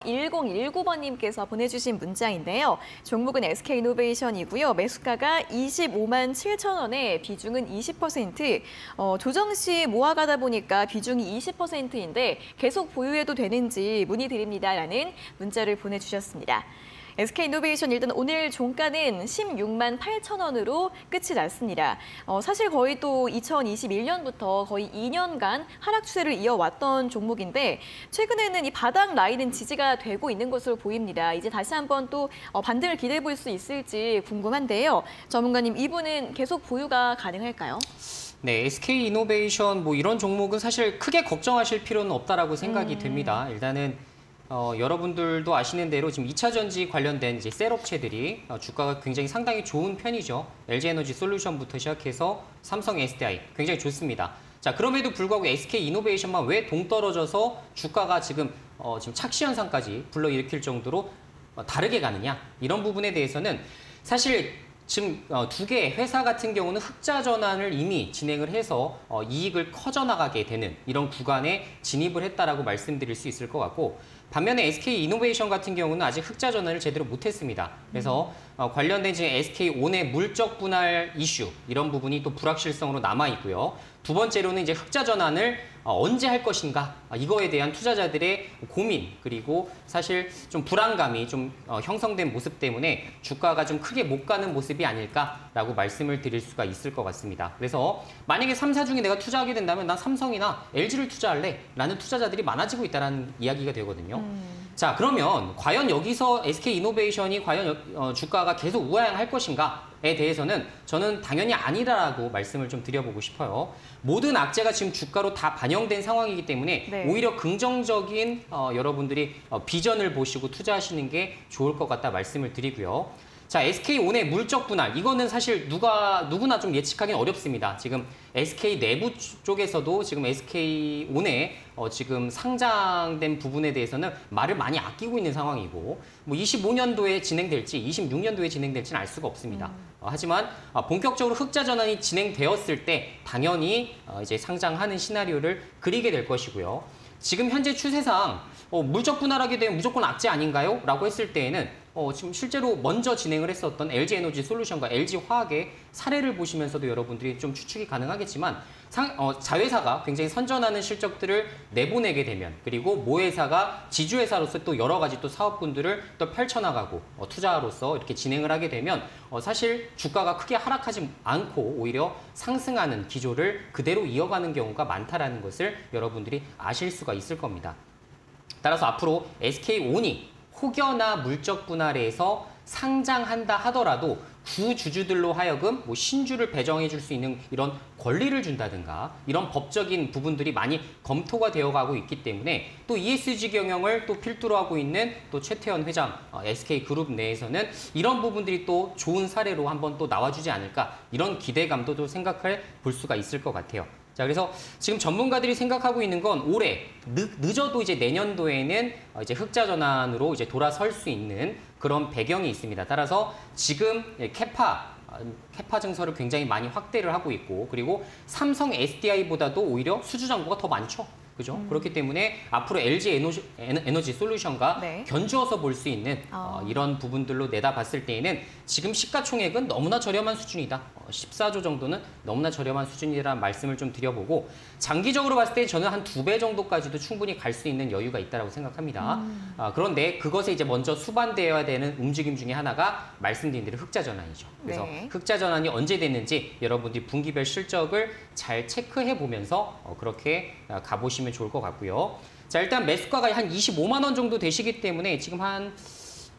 1019번님께서 보내주신 문자인데요. 종목은 SK이노베이션이고요. 매수가가 25만 7천 원에 비중은 20%. 어, 조정 시 모아가다 보니까 비중이 20%인데 계속 보유해도 되는지 문의드립니다라는 문자를 보내주셨습니다. SK이노베이션 일단 오늘 종가는 16만 8천 원으로 끝이 났습니다. 어, 사실 거의 또 2021년부터 거의 2년간 하락 추세를 이어왔던 종목인데 최근에는 이 바닥 라인은 지지가 되고 있는 것으로 보입니다. 이제 다시 한번 또 어, 반등을 기대해 볼 수 있을지 궁금한데요. 전문가님 이분은 계속 보유가 가능할까요? 네, SK 이노베이션 뭐 이런 종목은 사실 크게 걱정하실 필요는 없다라고 생각이 음. 됩니다. 일단은 어, 여러분들도 아시는 대로 지금 2차 전지 관련된 이제 셀 업체들이 어, 주가가 굉장히 상당히 좋은 편이죠. LG 에너지 솔루션부터 시작해서 삼성 SDI 굉장히 좋습니다. 자, 그럼에도 불구하고 SK 이노베이션만 왜 동떨어져서 주가가 지금 어, 지금 착시 현상까지 불러일으킬 정도로 어, 다르게 가느냐 이런 부분에 대해서는 사실 지금 어, 두 개의 회사 같은 경우는 흑자 전환을 이미 진행을 해서 어, 이익을 커져 나가게 되는 이런 구간에 진입을 했다라고 말씀드릴 수 있을 것 같고 반면에 SK 이노베이션 같은 경우는 아직 흑자 전환을 제대로 못했습니다. 그래서 어, 관련된 지금 SK 온의 물적 분할 이슈 이런 부분이 또 불확실성으로 남아 있고요. 두 번째로는 이제 흑자 전환을 어, 언제 할 것인가 아, 이거에 대한 투자자들의 고민 그리고 사실 좀 불안감이 좀 어, 형성된 모습 때문에 주가가 좀 크게 못 가는 모습이 아닐까라고 말씀을 드릴 수가 있을 것 같습니다. 그래서 만약에 3사 중에 내가 투자하게 된다면 난 삼성이나 LG를 투자할래 라는 투자자들이 많아지고 있다는 이야기가 되거든요. 자 그러면 과연 여기서 SK 이노베이션이 과연 여- 어, 주가가 계속 우하향할 것인가에 대해서는 저는 당연히 아니라고 말씀을 좀 드려보고 싶어요. 모든 악재가 지금 주가로 다 반영된 상황이기 때문에 네. 오히려 긍정적인 어, 여러분들이 어, 비전을 보시고 투자하시는 게 좋을 것 같다 말씀을 드리고요. 자, SK 온의 물적 분할 이거는 사실 누가 누구나 좀 예측하기는 어렵습니다. 지금 SK 내부 쪽에서도 지금 SK 온의 어, 지금 상장된 부분에 대해서는 말을 많이 아끼고 있는 상황이고 뭐 25년도에 진행될지 26년도에 진행될지는 알 수가 없습니다. 어, 하지만 어, 본격적으로 흑자 전환이 진행되었을 때 당연히 어, 이제 상장하는 시나리오를 그리게 될 것이고요. 지금 현재 추세상 어, 물적 분할하게 되면 무조건 악재 아닌가요? 라고 했을 때에는 어, 지금 실제로 먼저 진행을 했었던 LG 에너지 솔루션과 LG 화학의 사례를 보시면서도 여러분들이 좀 추측이 가능하겠지만 상, 어, 자회사가 굉장히 선전하는 실적들을 내보내게 되면 그리고 모회사가 지주회사로서 또 여러 가지 또 사업분들을 또 펼쳐나가고 어, 투자로서 이렇게 진행을 하게 되면 어, 사실 주가가 크게 하락하지 않고 오히려 상승하는 기조를 그대로 이어가는 경우가 많다라는 것을 여러분들이 아실 수가 있을 겁니다. 따라서 앞으로 SK온이 혹여나 물적 분할에서 상장한다 하더라도 구주주들로 하여금 뭐 신주를 배정해 줄 수 있는 이런 권리를 준다든가 이런 법적인 부분들이 많이 검토가 되어 가고 있기 때문에 또 ESG 경영을 또 필두로 하고 있는 또 최태원 회장 어, SK 그룹 내에서는 이런 부분들이 또 좋은 사례로 한번 또 나와주지 않을까 이런 기대감도 또 생각해 볼 수가 있을 것 같아요. 자, 그래서 지금 전문가들이 생각하고 있는 건 올해 늦, 늦어도 이제 내년도에는 어, 이제 흑자 전환으로 이제 돌아설 수 있는 그런 배경이 있습니다. 따라서 지금 예, 캐파 어, 캐파 증서를 굉장히 많이 확대를 하고 있고 그리고 삼성 SDI보다도 오히려 수주 잔고가 더 많죠. 그죠? 그렇기 때문에 앞으로 LG 에너지, 에너- 에너지 솔루션과 네. 견주어서 볼 수 있는 아. 어, 이런 부분들로 내다봤을 때에는 지금 시가총액은 너무나 저렴한 수준이다. 어, 14조 정도는 너무나 저렴한 수준이라는 말씀을 좀 드려보고 장기적으로 봤을 때 저는 한 두 배 정도까지도 충분히 갈 수 있는 여유가 있다고 생각합니다. 음. 아, 그런데 그것에 이제 먼저 수반되어야 되는 움직임 중에 하나가 말씀드린 대로 흑자 전환이죠. 그래서 네. 흑자 전환이 언제 됐는지 여러분들이 분기별 실적을 잘 체크해 보면서 어, 그렇게 아, 가보시면 좋을 것 같고요. 자 일단 매수가가 한 25만 원 정도 되시기 때문에 지금 한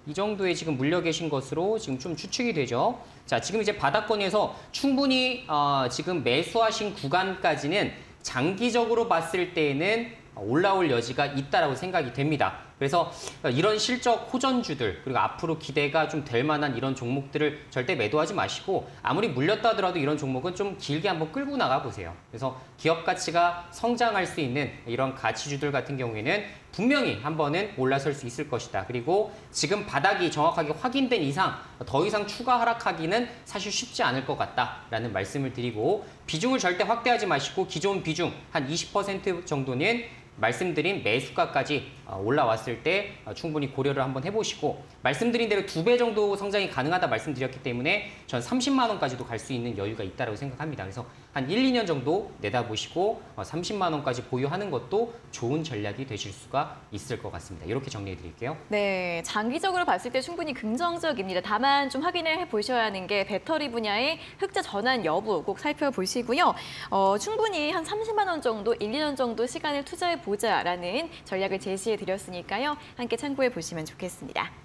이 정도에 지금 물려 계신 것으로 지금 좀 추측이 되죠. 자, 지금 이제 바닥권에서 충분히 어, 지금 매수하신 구간까지는 장기적으로 봤을 때에는 올라올 여지가 있다라고 생각이 됩니다. 그래서 이런 실적 호전주들 그리고 앞으로 기대가 좀 될 만한 이런 종목들을 절대 매도하지 마시고 아무리 물렸다 하더라도 이런 종목은 좀 길게 한번 끌고 나가 보세요. 그래서 기업 가치가 성장할 수 있는 이런 가치주들 같은 경우에는 분명히 한 번은 올라설 수 있을 것이다. 그리고 지금 바닥이 정확하게 확인된 이상 더 이상 추가 하락하기는 사실 쉽지 않을 것 같다라는 말씀을 드리고 비중을 절대 확대하지 마시고 기존 비중 한 20% 정도는 말씀드린 매수가까지 어, 올라왔을 때 어, 충분히 고려를 한번 해보시고 말씀드린 대로 두 배 정도 성장이 가능하다 말씀드렸기 때문에 전 30만 원까지도 갈 수 있는 여유가 있다고 생각합니다. 그래서 한 1, 2년 정도 내다보시고 어, 30만 원까지 보유하는 것도 좋은 전략이 되실 수가 있을 것 같습니다. 이렇게 정리해 드릴게요. 네, 장기적으로 봤을 때 충분히 긍정적입니다. 다만 좀 확인을 해 보셔야 하는 게 배터리 분야의 흑자 전환 여부 꼭 살펴보시고요. 어, 충분히 한 30만 원 정도, 1, 2년 정도 시간을 투자해 보자라는 전략을 제시해 드렸으니까요. 함께 참고해 보시면 좋겠습니다.